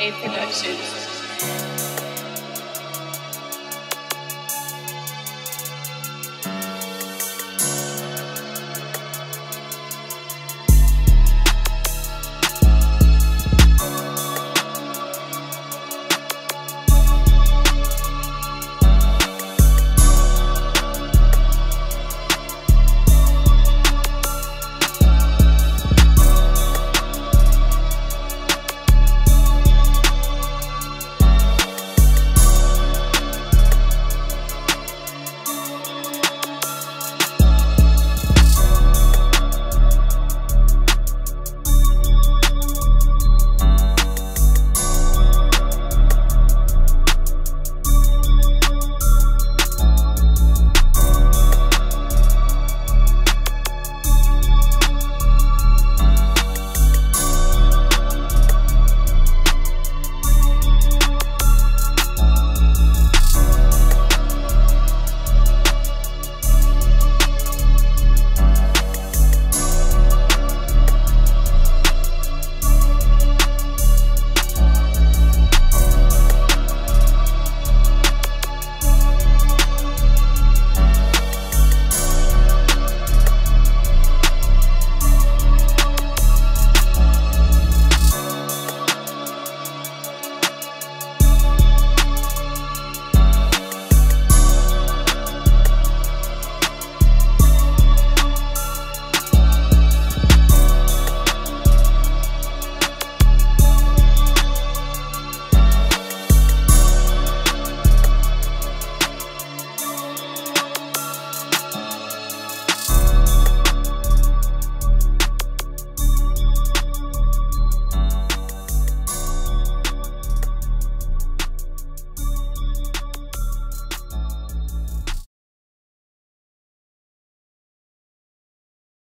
A Productions.